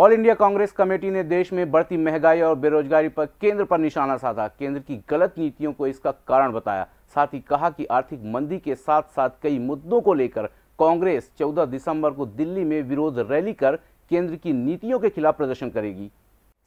All India Congress committee ने देश में बढ़ती महँगाई और बेरोजगारी पर केंद्र पर निशाना साधा। केंद्र की गलत नीतियों को इसका कारण बताया। साथ ही कहा कि आर्थिक मंदी के साथ साथ कई मुद्दों को लेकर कांग्रेस 14 दिसंबर को दिल्ली में विरोध रैली कर केंद्र की नीतियों के खिलाफ प्रदर्शन करेगी।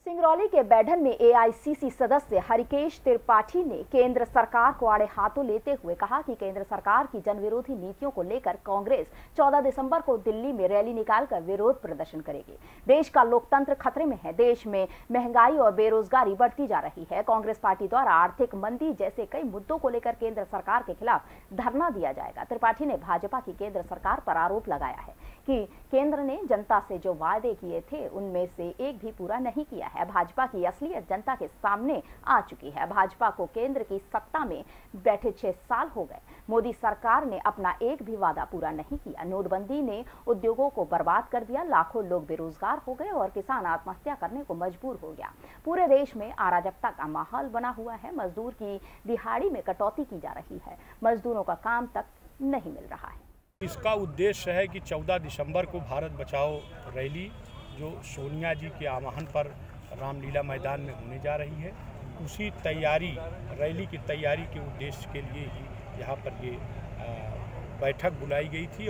सिंगरौली के बैठन में एआईसीसी सदस्य हरिकेश त्रिपाठी ने केंद्र सरकार को आड़े हाथों लेते हुए कहा कि केंद्र सरकार की जनविरोधी नीतियों को लेकर कांग्रेस 14 दिसंबर को दिल्ली में रैली निकालकर विरोध प्रदर्शन करेगी। देश का लोकतंत्र खतरे में है। देश में महँगाई और बेरोजगारी बढ़ती जा रही है। कांग्रेस पार्टी द्वारा आर्थिक मंदी जैसे कई मुद्दों को लेकर केंद्र सरकार के खिलाफ धरना दिया जाएगा। त्रिपाठी ने भाजपा की केंद्र सरकार पर आरोप लगाया है। कि केंद्र ने जनता से जो वादे किए थे, उनमें से एक भी पूरा नहीं किया है। भाजपा की असलियत जनता के सामने आ चुकी है। भाजपा को केंद्र की सत्ता में बैठे छह साल हो गए। मोदी सरकार ने अपना एक भी वादा पूरा नहीं किया। नोटबंदी ने उद्योगों को बर्बाद कर दिया। लाखों लोग बेरोजगार हो गए और किसान आत्महत्या करने को मजबूर हो गया। पूरे देश में अराजकता का माहौल बना हुआ है। मजदूर की दिहाड़ी में कटौती की जा रही है। मजदूरों का काम तक नहीं मिल रहा है। इसका उद्देश्य है कि 14 दिसंबर को भारत बचाओ रैली, जो सोनिया जी के आह्वान पर रामलीला मैदान में होने जा रही है। उसी तैयारी, रैली की तैयारी के उद्देश्य के लिए ही यहाँ पर ये बैठक बुलाई गई थी।